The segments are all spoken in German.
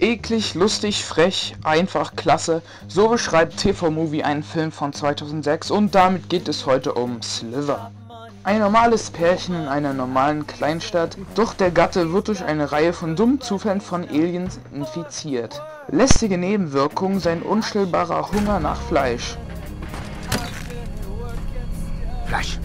Eklig, lustig, frech, einfach klasse. So beschreibt TV-Movie einen Film von 2006 und damit geht es heute um Sliver. Ein normales Pärchen in einer normalen Kleinstadt, doch der Gatte wird durch eine Reihe von dummen Zufällen von Aliens infiziert. Lästige Nebenwirkungen sein unstillbarer Hunger nach Fleisch. Fleisch.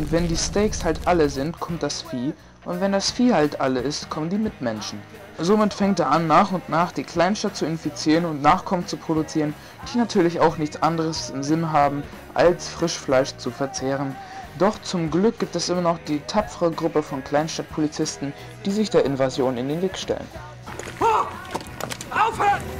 Und wenn die Steaks halt alle sind, kommt das Vieh. Und wenn das Vieh halt alle ist, kommen die Mitmenschen. Somit fängt er an, nach und nach die Kleinstadt zu infizieren und Nachkommen zu produzieren, die natürlich auch nichts anderes im Sinn haben, als Frischfleisch zu verzehren. Doch zum Glück gibt es immer noch die tapfere Gruppe von Kleinstadtpolizisten, die sich der Invasion in den Weg stellen. Aufhören!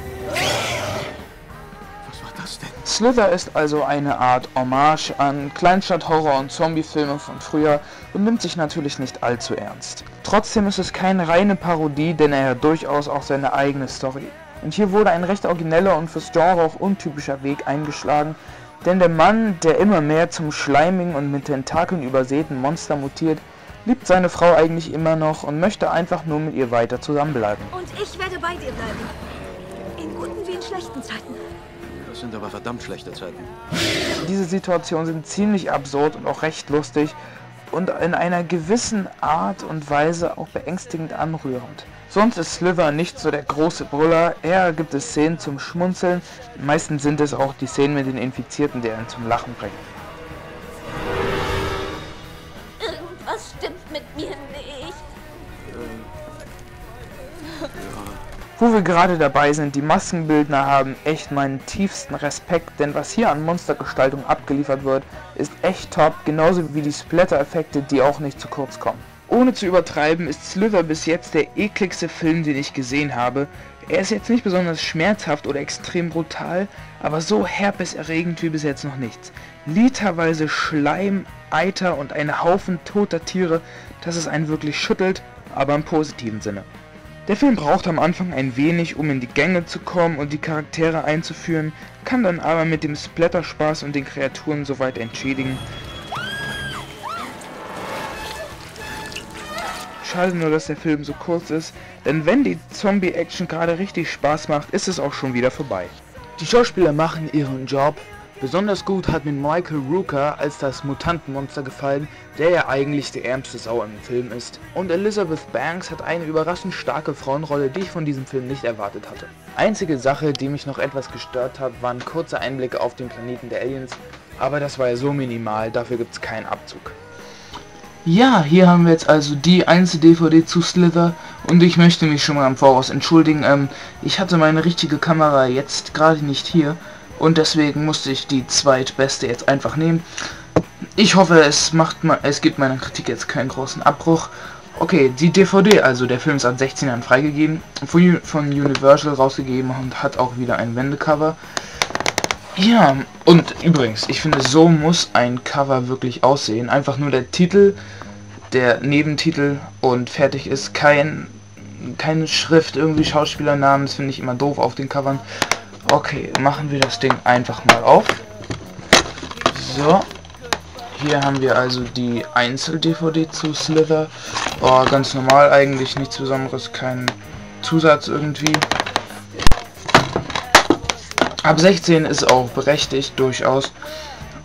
Slither ist also eine Art Hommage an Kleinstadt-Horror- und Zombie-Filme von früher und nimmt sich natürlich nicht allzu ernst. Trotzdem ist es keine reine Parodie, denn er hat durchaus auch seine eigene Story. Und hier wurde ein recht origineller und fürs Genre auch untypischer Weg eingeschlagen, denn der Mann, der immer mehr zum schleimigen und mit Tentakeln übersäten Monster mutiert, liebt seine Frau eigentlich immer noch und möchte einfach nur mit ihr weiter zusammenbleiben. Und ich werde bei dir bleiben. In guten wie in schlechten Zeiten. Das sind aber verdammt schlechte Zeiten. Diese Situationen sind ziemlich absurd und auch recht lustig und in einer gewissen Art und Weise auch beängstigend anrührend. Sonst ist Sliver nicht so der große Brüller, eher gibt es Szenen zum Schmunzeln, meistens sind es auch die Szenen mit den Infizierten, die einen zum Lachen bringen. Irgendwas stimmt mit mir nicht. Wo wir gerade dabei sind, die Maskenbildner haben echt meinen tiefsten Respekt, denn was hier an Monstergestaltung abgeliefert wird, ist echt top, genauso wie die Splatter-Effekte, die auch nicht zu kurz kommen. Ohne zu übertreiben ist Slither bis jetzt der ekligste Film, den ich gesehen habe. Er ist jetzt nicht besonders schmerzhaft oder extrem brutal, aber so herpeserregend wie bis jetzt noch nichts. Literweise Schleim, Eiter und eine Haufen toter Tiere, dass es einen wirklich schüttelt, aber im positiven Sinne. Der Film braucht am Anfang ein wenig, um in die Gänge zu kommen und die Charaktere einzuführen, kann dann aber mit dem Splatterspaß und den Kreaturen soweit entschädigen. Schade nur, dass der Film so kurz ist, denn wenn die Zombie-Action gerade richtig Spaß macht, ist es auch schon wieder vorbei. Die Schauspieler machen ihren Job, Besonders gut hat mir Michael Rooker als das Mutantenmonster gefallen, der ja eigentlich die ärmste Sau im Film ist. Und Elizabeth Banks hat eine überraschend starke Frauenrolle, die ich von diesem Film nicht erwartet hatte. Einzige Sache, die mich noch etwas gestört hat, waren kurze Einblicke auf den Planeten der Aliens, aber das war ja so minimal, dafür gibt es keinen Abzug. Ja, hier haben wir jetzt also die einzige DVD zu Slither und ich möchte mich schon mal im Voraus entschuldigen. Ähm, ich hatte meine richtige Kamera jetzt gerade nicht hier und deswegen musste ich die zweitbeste jetzt einfach nehmen. Ich hoffe, es macht es gibt meiner Kritik jetzt keinen großen Abbruch. Okay, die DVD, also der Film ist ab 16 Jahren freigegeben, von Universal rausgegeben und hat auch wieder ein Wendecover. Ja, und übrigens, ich finde, so muss ein Cover wirklich aussehen. Einfach nur der Titel, der Nebentitel und fertig ist. Kein, keine Schrift, irgendwie Schauspielernamen, das finde ich immer doof auf den Covern. Okay, machen wir das Ding einfach mal auf. So. Hier haben wir also die Einzel-DVD zu Slither. Oh, ganz normal eigentlich, nichts Besonderes, kein Zusatz irgendwie. Ab 16 ist auch berechtigt, durchaus.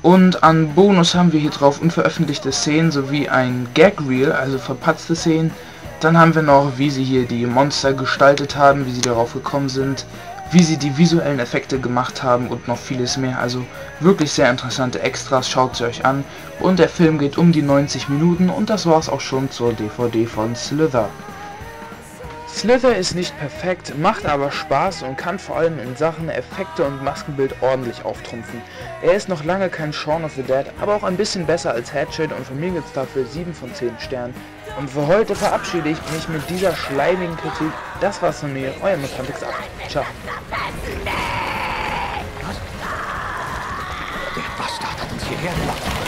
Und an Bonus haben wir hier drauf unveröffentlichte Szenen sowie ein Gag-Reel, also verpatzte Szenen. Dann haben wir noch, wie sie hier die Monster gestaltet haben, wie sie darauf gekommen sind, wie sie die visuellen Effekte gemacht haben und noch vieles mehr. Also wirklich sehr interessante Extras, schaut sie euch an. Und der Film geht um die 90 Minuten und das war's auch schon zur DVD von Slither. Slither ist nicht perfekt, macht aber Spaß und kann vor allem in Sachen Effekte und Maskenbild ordentlich auftrumpfen. Er ist noch lange kein Shaun of the Dead, aber auch ein bisschen besser als Hatchet und von mir gibt's dafür 7 von 10 Sternen. Und für heute verabschiede ich mich mit dieser schleimigen Kritik. Das war's von mir, euer Mechanics 8. Ciao. Der Bastard hat uns hierher gelockt.